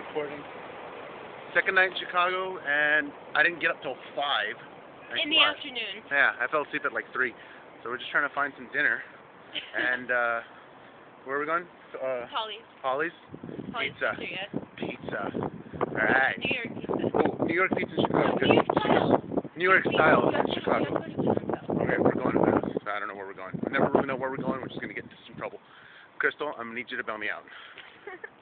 recording. Second night in Chicago, and I didn't get up till 5. In the five. afternoon. Yeah, I fell asleep at like 3. So we're just trying to find some dinner. And, uh, where are we going? Uh, Polly's. Polly's? Polly's Pizza. Pizza, Alright. New York pizza. Oh, New York pizza in Chicago. New York style. New York style in Chicago. Okay, we're going to this. I don't know where we're going. I never really know where we're going. We're just going to get into some trouble. Crystal, I'm going to need you to bail me out.